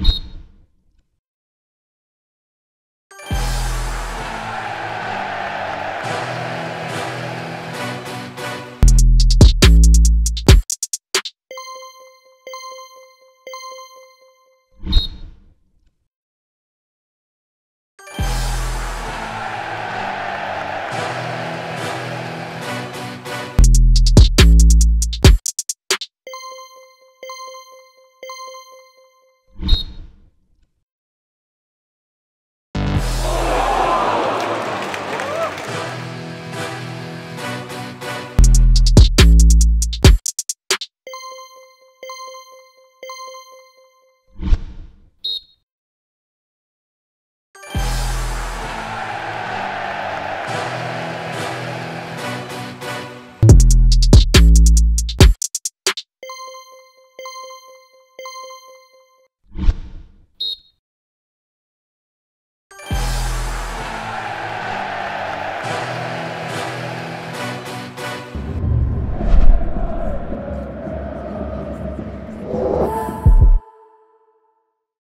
you. you